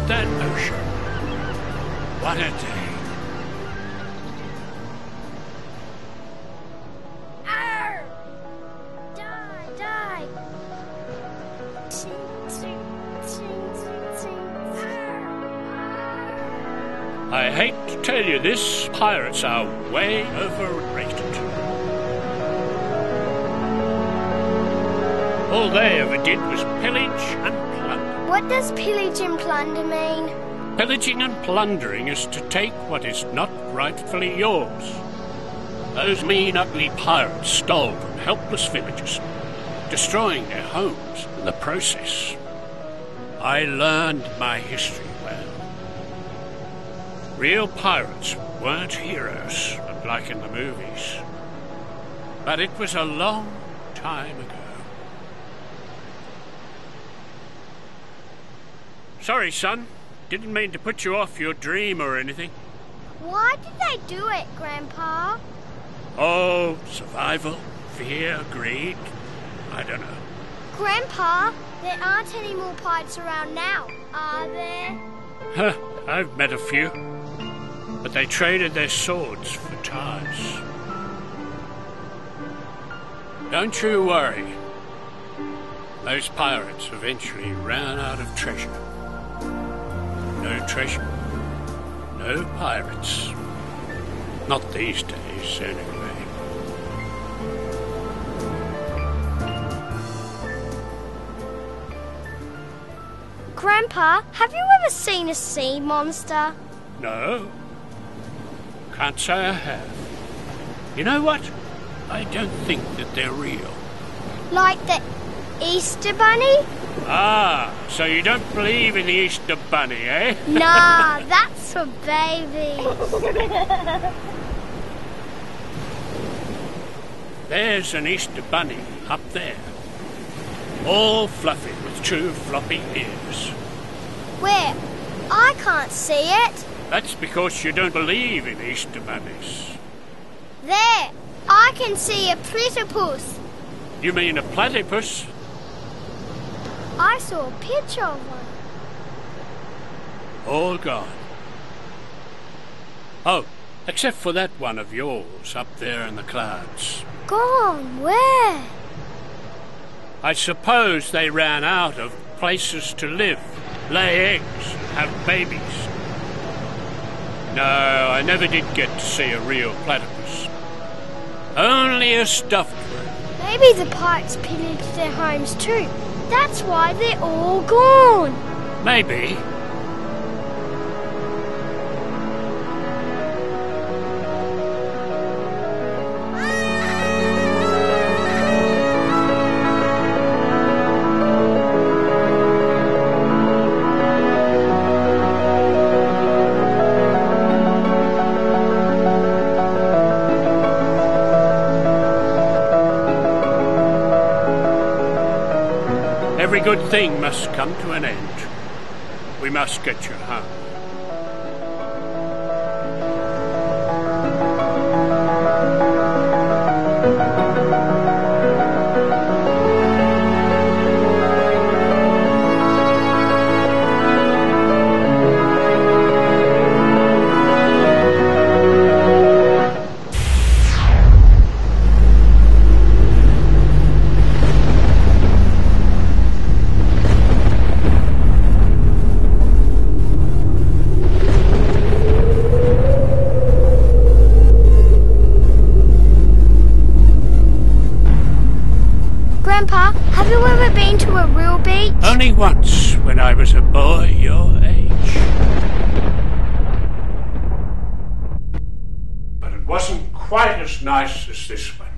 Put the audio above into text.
that ocean. What a day. I hate to tell you this, pirates are way overrated. All they ever did was pillage and plunder. What does pillage and plunder mean? Pillaging and plundering is to take what is not rightfully yours. Those mean, ugly pirates stole from helpless villagers, destroying their homes in the process. I learned my history well. Real pirates weren't heroes like in the movies. But it was a long time ago. Sorry, son. Didn't mean to put you off your dream or anything. Why did they do it, Grandpa? Oh, survival, fear, greed. I don't know. Grandpa, there aren't any more pirates around now, are there? Huh, I've met a few. But they traded their swords for ties. Don't you worry. Those pirates eventually ran out of treasure. No treasure. No pirates. Not these days, anyway. Grandpa, have you ever seen a sea monster? No. Can't say I have. You know what? I don't think that they're real. Like the Easter Bunny? Ah, so you don't believe in the Easter Bunny, eh? Nah, that's for babies. There's an Easter Bunny up there. All fluffy with two floppy ears. Where? I can't see it. That's because you don't believe in Easter Bunnies. There, I can see a platypus. You mean a platypus? I saw a picture of one. All gone. Oh, except for that one of yours up there in the clouds. Gone where? I suppose they ran out of places to live, lay eggs, have babies. No, I never did get to see a real platypus. Only a stuffed one. Maybe the pirates pillaged their homes too. That's why they're all gone. Maybe. Every good thing must come to an end. We must get you you ever been to a real beach? Only once when I was a boy your age. But it wasn't quite as nice as this one.